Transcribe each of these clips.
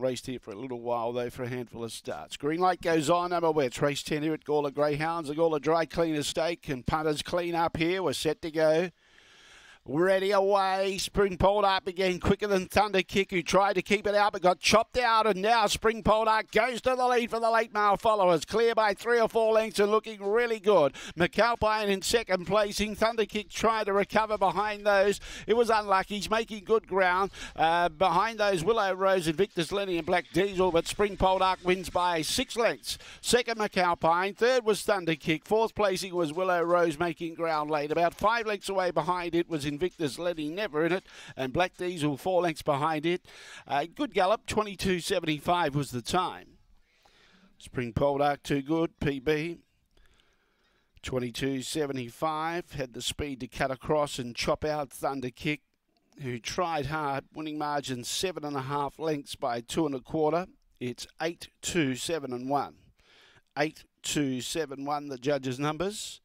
Raced here for a little while, though, for a handful of starts. Green light goes on. Number wet. Race 10 here at Gawler Greyhounds. The Gawler Dry Cleaner Stake and punters clean up here. We're set to go. Ready away. Spring Poldark again quicker than Thunder Kick, who tried to keep it out but got chopped out. And now Spring Poldark goes to the lead for the late male followers. Clear by three or four lengths and looking really good. McAlpine in second placing. Thunder Kick tried to recover behind those. It was unlucky. He's making good ground. Uh, behind those, Willow Rose, Invictus Lenny and Black Diesel. But Spring Poldark wins by six lengths. Second, McAlpine. Third was Thunder Kick. Fourth placing was Willow Rose making ground late. About five lengths away behind it was Invictus Lenny never in it, and Black Diesel four lengths behind it. Uh, good gallop, 22.75 was the time. Spring Poldark too good, PB. 22.75 had the speed to cut across and chop out Thunder Kick, who tried hard, winning margin seven and a half lengths by two and a quarter. It's eight, two, seven, and one. Eight, two, seven, one. The judges' numbers.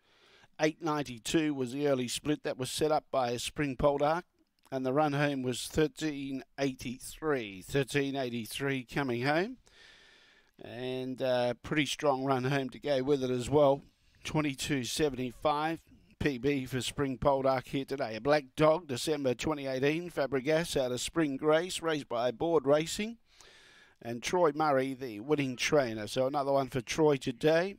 892 was the early split that was set up by a Spring Poldark, and the run home was 1383. 1383 coming home, and a uh, pretty strong run home to go with it as well. 2275 PB for Spring Poldark here today. A Black Dog, December 2018, Fabregas out of Spring Grace, raced by Board Racing. And Troy Murray, the winning trainer. So another one for Troy today.